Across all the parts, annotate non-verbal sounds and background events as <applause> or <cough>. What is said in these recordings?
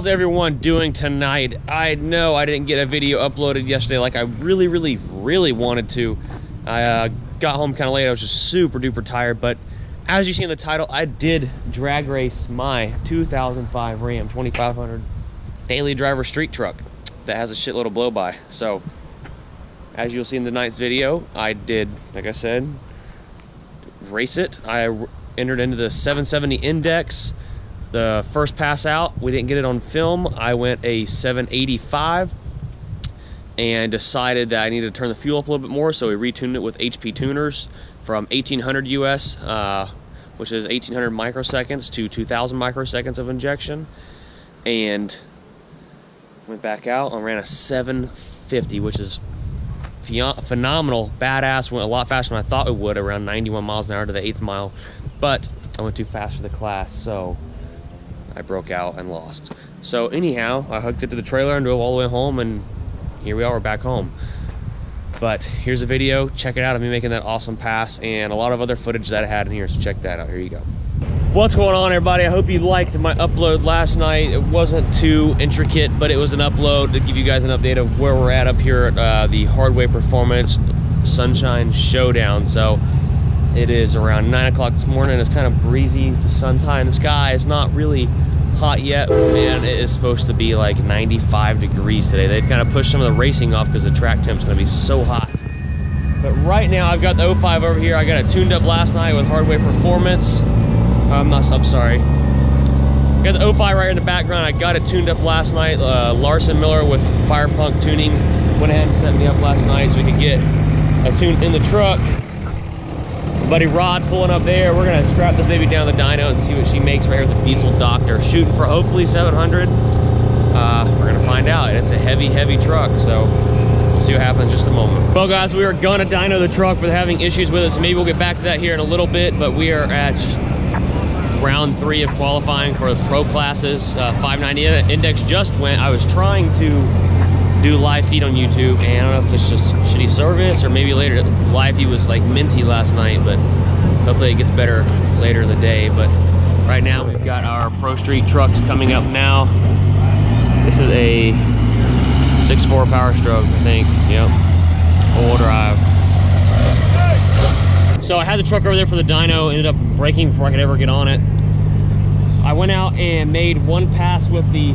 how's everyone doing tonight? I know I didn't get a video uploaded yesterday like I really, really, really wanted to. I uh, got home kind of late. I was just super duper tired, but as you see in the title, I did drag race my 2005 Ram 2500 daily driver street truck that has a shitload of blow by. So, as you'll see in tonight's video, I did, like I said, race it. I entered into the 770 index the first pass out, we didn't get it on film. I went a 785 and decided that I needed to turn the fuel up a little bit more, so we retuned it with HP tuners from 1800 US, uh, which is 1800 microseconds to 2000 microseconds of injection, and went back out and ran a 750, which is phenomenal, badass. Went a lot faster than I thought it would, around 91 miles an hour to the eighth mile, but I went too fast for the class, so I broke out and lost. So anyhow, I hooked it to the trailer and drove all the way home and here we are, we're back home. But here's a video, check it out of me making that awesome pass and a lot of other footage that I had in here, so check that out, here you go. What's going on everybody? I hope you liked my upload last night. It wasn't too intricate, but it was an upload to give you guys an update of where we're at up here at uh, the Hardway Performance Sunshine Showdown. So it is around 9 o'clock this morning. It's kind of breezy. The sun's high in the sky. It's not really hot yet. Man, it is supposed to be like 95 degrees today. They've kind of pushed some of the racing off because the track temp's going to be so hot. But right now, I've got the 05 over here. I got it tuned up last night with Hardway Performance. I'm not, I'm sorry. Got the 05 right in the background. I got it tuned up last night. Uh, Larson Miller with Firepunk Tuning went ahead and set me up last night so we could get a tune in the truck buddy Rod pulling up there. We're gonna strap this baby down the dyno and see what she makes right here with the diesel doctor. Shooting for hopefully 700. Uh, we're gonna find out. It's a heavy, heavy truck, so we'll see what happens just a moment. Well guys, we are gonna dyno the truck for having issues with us. Maybe we'll get back to that here in a little bit, but we are at round three of qualifying for the pro classes. Uh, 590 index just went. I was trying to do live feed on YouTube, and I don't know if it's just shitty service or maybe later. Live feed was like minty last night, but hopefully it gets better later in the day. But right now we've got our Pro Street trucks coming up now. This is a 6.4 power stroke, I think. Yep, all drive. So I had the truck over there for the dyno, ended up braking before I could ever get on it. I went out and made one pass with the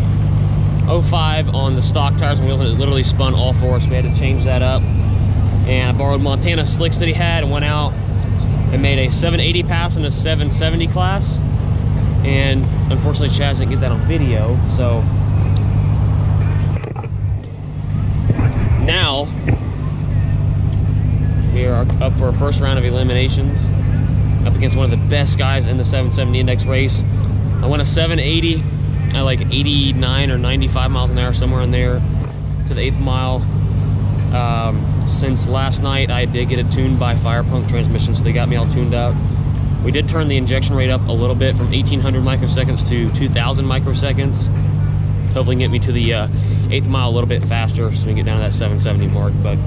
05 on the stock tires. And wheels and it literally spun all four so we had to change that up. And I borrowed Montana slicks that he had and went out and made a 780 pass in a 770 class. And unfortunately Chaz didn't get that on video so. Now we are up for a first round of eliminations up against one of the best guys in the 770 index race. I went a 780 at like 89 or 95 miles an hour, somewhere in there, to the eighth mile. Um, since last night, I did get it tuned by Firepunk Transmission, so they got me all tuned up. We did turn the injection rate up a little bit from 1800 microseconds to 2000 microseconds. Hopefully get me to the uh, eighth mile a little bit faster so we can get down to that 770 mark. But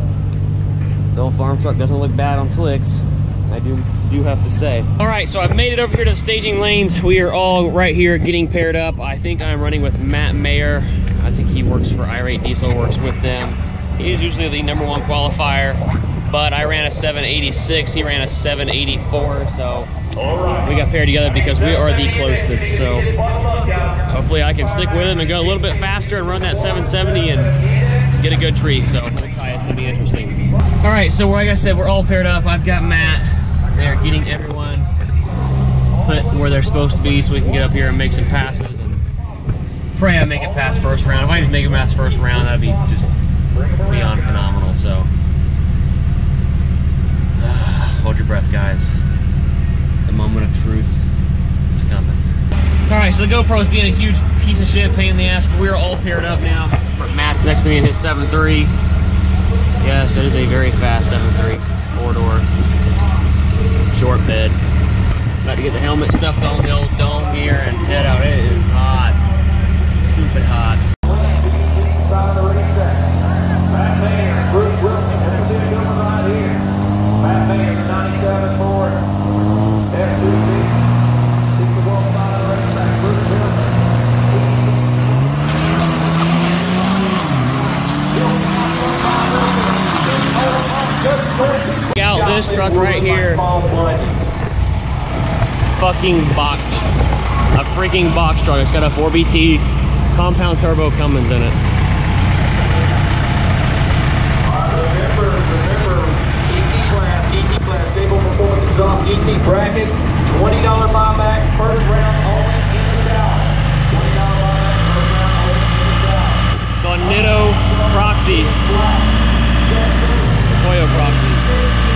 the old farm truck doesn't look bad on slicks. I do do have to say. All right, so I've made it over here to the staging lanes. We are all right here getting paired up. I think I'm running with Matt Mayer. I think he works for iRate Diesel, works with them. He is usually the number one qualifier, but I ran a 786. He ran a 784, so we got paired together because we are the closest. So hopefully I can stick with him and go a little bit faster and run that 770 and get a good treat. So I'm gonna try, it's gonna be interesting. All right, so like I said, we're all paired up. I've got Matt. They're getting everyone put where they're supposed to be so we can get up here and make some passes and pray I make it past first round. If I just make it past first round, that'd be just beyond phenomenal. So <sighs> hold your breath, guys. The moment of truth is coming. All right, so the GoPro is being a huge piece of shit, pain in the ass, but we're all paired up now. Matt's next to me in his 7.3. Yes, it is a very fast 7.3 four-door short bed. About to get the helmet stuffed on the old dome here and head out. It is hot. Stupid hot. Fucking box, a freaking box truck. It's got a 4BT compound turbo Cummins in it. Remember, remember, ET class, ET class, Stable Performance Exhaust ET bracket, $20 buyback, first round only in the South. $20 buyback, first round only in the South. It's on Nitto Proxies, Toyo Proxes.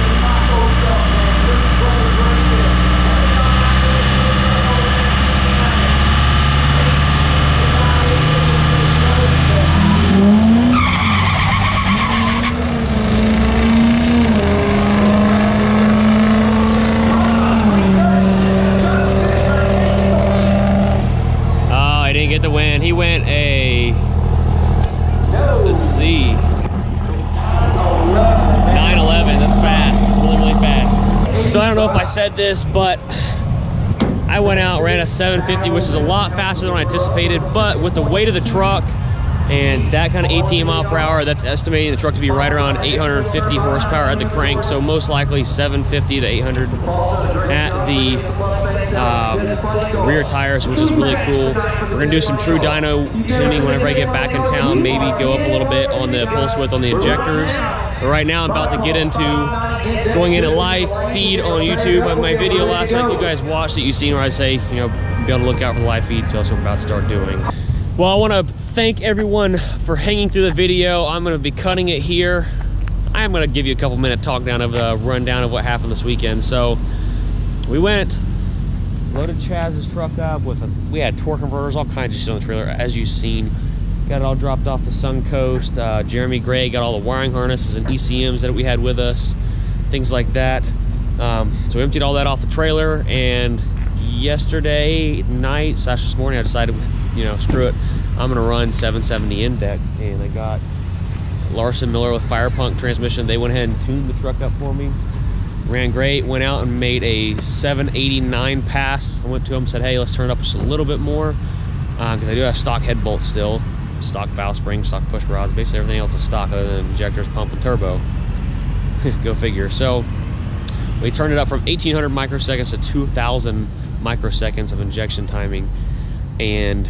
Oh, I didn't get the win. He went a let's see 911 that's fast really really fast so i don't know if i said this but i went out ran a 750 which is a lot faster than i anticipated but with the weight of the truck and that kind of 18 mile per hour that's estimating the truck to be right around 850 horsepower at the crank so most likely 750 to 800 at the um, rear tires, which is really cool. We're gonna do some true dyno tuning whenever I get back in town. Maybe go up a little bit on the pulse width on the injectors. But right now, I'm about to get into going in a live feed on YouTube. of My video last night, you guys watched it, you seen where I say, you know, be on the lookout for the live feed. So that's what we're about to start doing. Well, I want to thank everyone for hanging through the video. I'm going to be cutting it here. I am going to give you a couple minute talk down of the rundown of what happened this weekend. So we went loaded Chaz's truck up with a, we had torque converters, all kinds of shit on the trailer, as you've seen. Got it all dropped off to Suncoast. Uh, Jeremy Gray got all the wiring harnesses and ECMs that we had with us, things like that. Um, so we emptied all that off the trailer, and yesterday night slash this morning, I decided, you know, screw it, I'm gonna run 770 index, and I got Larson Miller with Fire Punk transmission. They went ahead and tuned the truck up for me ran great went out and made a 789 pass i went to him said hey let's turn it up just a little bit more because i do have stock head bolts still stock valve springs stock push rods basically everything else is stock other than injectors pump and turbo <laughs> go figure so we turned it up from 1800 microseconds to 2000 microseconds of injection timing and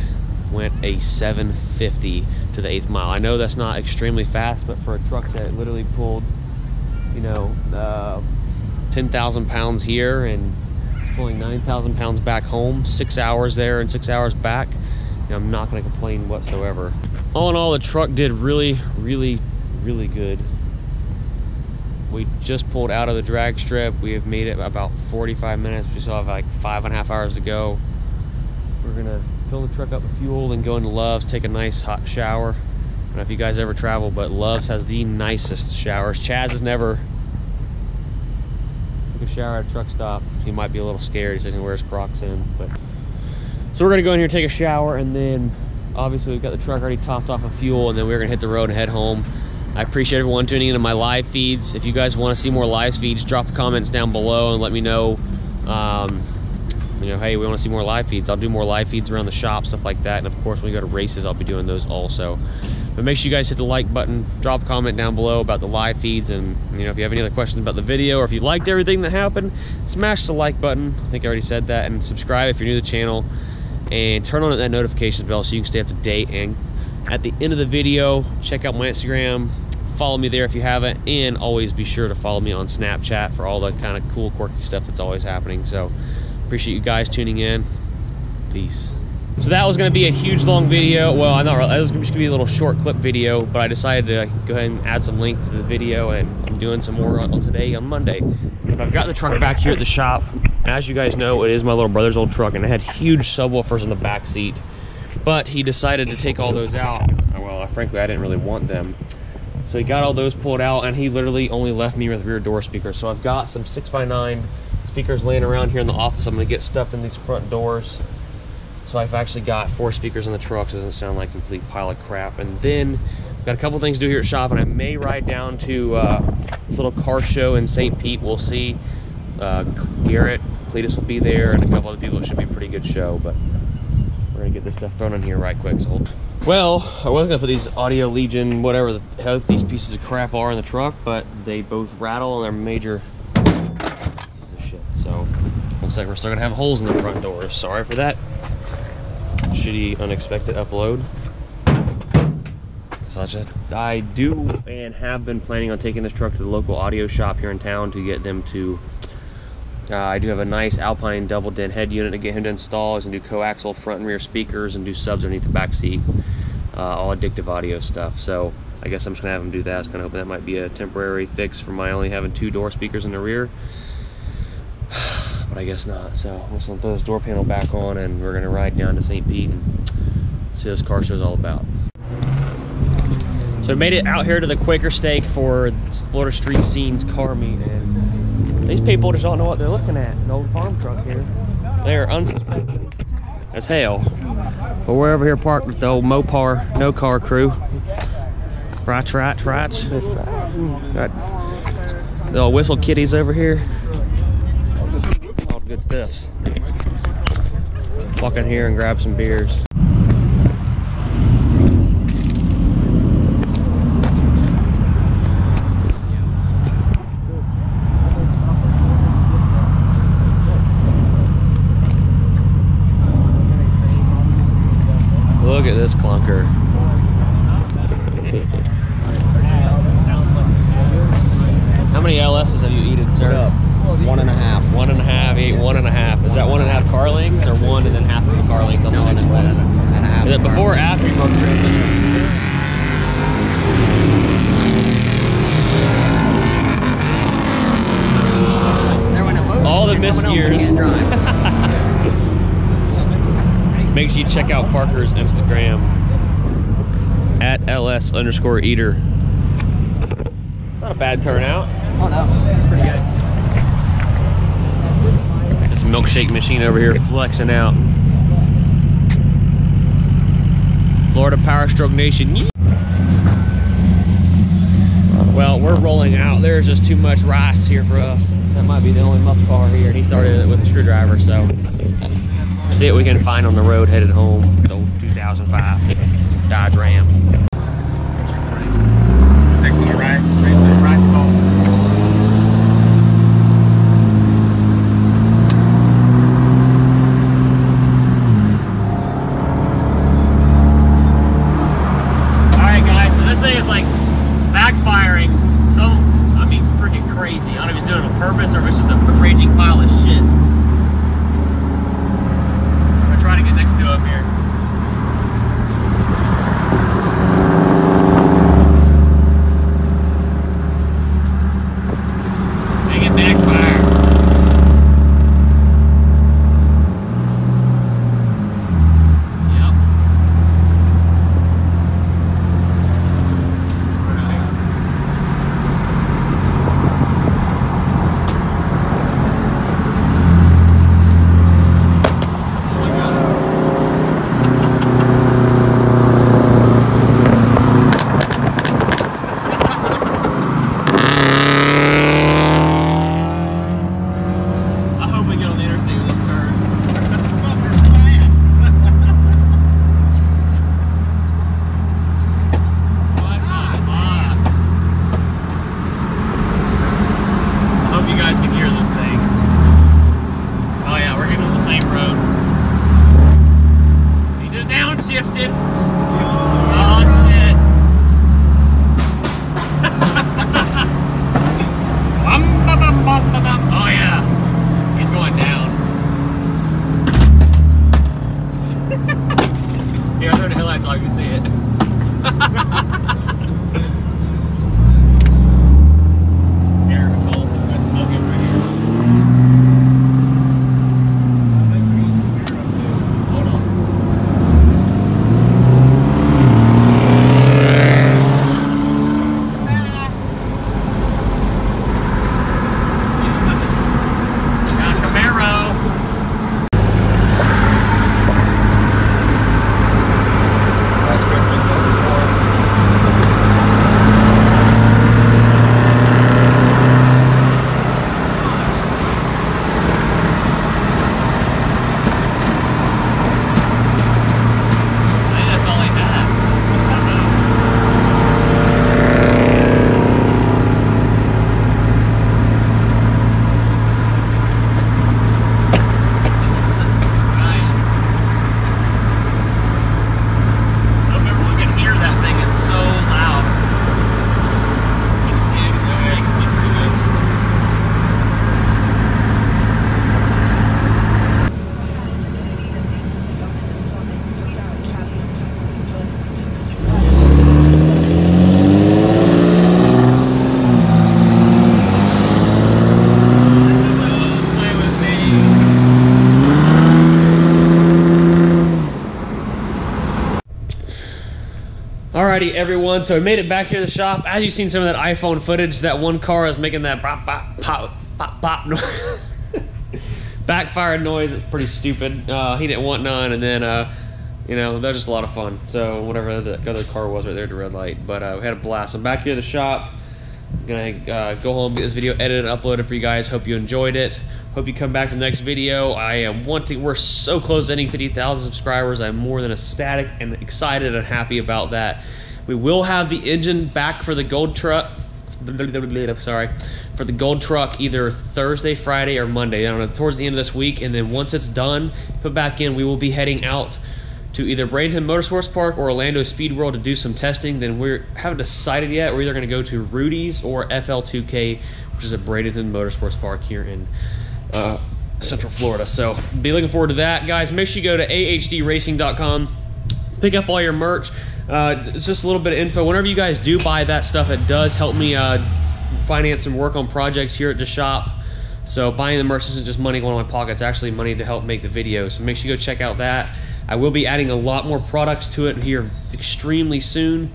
went a 750 to the eighth mile i know that's not extremely fast but for a truck that literally pulled you know uh, 10,000 pounds here and it's pulling 9,000 pounds back home, six hours there and six hours back. I'm not going to complain whatsoever. All in all, the truck did really, really, really good. We just pulled out of the drag strip. We have made it about 45 minutes. We still have like five and a half hours to go. We're gonna fill the truck up with fuel and go into Love's, take a nice hot shower. I don't know if you guys ever travel, but Love's has the nicest showers. Chaz has never took a shower at a truck stop. He might be a little scared. He says he wears Crocs in, but so we're gonna go in here take a shower, and then obviously we've got the truck already topped off of fuel, and then we're gonna hit the road and head home. I appreciate everyone tuning into my live feeds. If you guys want to see more live feeds, drop comments down below and let me know. Um, you know, hey, we want to see more live feeds. I'll do more live feeds around the shop, stuff like that. And of course, when we go to races, I'll be doing those also. But make sure you guys hit the like button, drop a comment down below about the live feeds, and you know, if you have any other questions about the video or if you liked everything that happened, smash the like button. I think I already said that, and subscribe if you're new to the channel, and turn on that notifications bell so you can stay up to date. And at the end of the video, check out my Instagram, follow me there if you haven't, and always be sure to follow me on Snapchat for all the kind of cool, quirky stuff that's always happening. So appreciate you guys tuning in. Peace. So that was going to be a huge long video. Well, I'm not really, it was just to be a little short clip video, but I decided to go ahead and add some length to the video, and I'm doing some more on, on today on Monday. But I've got the truck back here at the shop. As you guys know, it is my little brother's old truck, and it had huge subwoofers in the back seat. But he decided to take all those out. Well, frankly, I didn't really want them. So he got all those pulled out, and he literally only left me with rear door speakers. So I've got some 6x9 speakers laying around here in the office. I'm going to get stuffed in these front doors. So I've actually got four speakers in the truck, so it doesn't sound like a complete pile of crap. And then I've got a couple things to do here at shop, and I may ride down to uh, this little car show in St. Pete. We'll see. Uh, Garrett, Cletus will be there, and a couple other people. It should be a pretty good show, but we're gonna get this stuff thrown in here right quick. So, well, I was gonna put these Audio Legion, whatever the hell these pieces of crap are in the truck, but they both rattle and they're major pieces of shit. So looks like we're still gonna have holes in the front doors. Sorry for that shitty, unexpected upload. Just, I do and have been planning on taking this truck to the local audio shop here in town to get them to. Uh, I do have a nice Alpine double DIN head unit to get him to install. He's gonna do coaxial front and rear speakers and do subs underneath the back seat. Uh, all addictive audio stuff. So I guess I'm just gonna have him do that. I was kind of hoping that might be a temporary fix for my only having two door speakers in the rear. <sighs> But I guess not. So I'm just gonna throw this door panel back on and we're gonna ride down to St. Pete and see what this car show is all about. So we made it out here to the Quaker Steak for Florida Street Scenes car meet and these people just don't know what they're looking at. An old farm truck here. They're unsuspecting as hell. But we're over here parked with the old Mopar no car crew. Right, right, right. Got the old whistle kitties over here. All the good stuffs. Walk in here and grab some beers. Look at this clunker. How many LSs have you eaten, sir? One and a half. One and a half, ate one and a half. Is that one and a half car lengths or one and then half of a car length on the No, next and one? one and a half. Is it before or after you broke your rib? There went a motor All the missed years. can't drive. Make sure you check out Parker's Instagram at ls underscore eater. Not a bad turnout. oh no, it's pretty good. This milkshake machine over here flexing out. Florida Power Stroke Nation. Well, we're rolling out. There's just too much rice here for us. That might be the only muscle car here, and he started it with a screwdriver, so see what we can find on the road headed home. The old 2005 Dodge Ram. Alrighty, everyone. So we made it back here to the shop. As you've seen some of that iPhone footage, that one car is making that pop, pop, pop, pop, pop noise. <laughs> Backfired noise. It's pretty stupid. Uh, he didn't want none, and then, uh, you know, that was just a lot of fun. So whatever the other car was right there at the red light, but uh, we had a blast. I'm back here at the shop. I'm gonna uh, go home, get this video edited and uploaded for you guys. Hope you enjoyed it. Hope you come back for the next video. I am one thing, we're so close to hitting 50,000 subscribers. I'm more than ecstatic and excited and happy about that. We will have the engine back for the gold truck. <laughs> Sorry, for the gold truck either Thursday, Friday, or Monday. I don't know, towards the end of this week. And then once it's done, put back in, we will be heading out to either Bradenton Motorsports Park or Orlando Speed World to do some testing. Then we haven't decided yet. We're either going to go to Rudy's or FL2K, which is a Bradenton Motorsports Park here in uh, Central Florida. So be looking forward to that, guys. Make sure you go to ahdracing.com, pick up all your merch. Uh, it's just a little bit of info. Whenever you guys do buy that stuff, it does help me uh, finance and work on projects here at the shop. So buying the merch isn't just money going in my pocket; it's actually money to help make the videos. So make sure you go check out that. I will be adding a lot more products to it here extremely soon.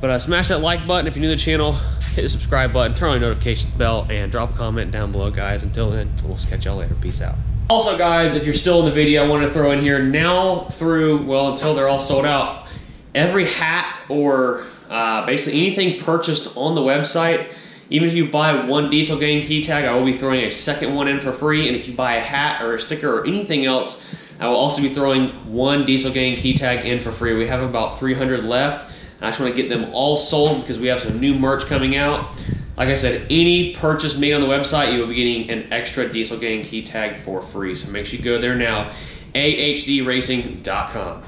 But uh, smash that like button if you're new to the channel, hit the subscribe button, turn on the notifications bell, and drop a comment down below, guys. Until then, we'll catch y'all later. Peace out. Also, guys, if you're still in the video, I want to throw in here now through, well, until they're all sold out, every hat or uh, basically anything purchased on the website, even if you buy one Diesel Gang key tag, I will be throwing a second one in for free. And if you buy a hat or a sticker or anything else, I will also be throwing one Diesel Gang key tag in for free. We have about 300 left. I just want to get them all sold because we have some new merch coming out. Like I said, any purchase made on the website, you will be getting an extra Diesel Gang key tag for free. So make sure you go there now, ahdracing.com.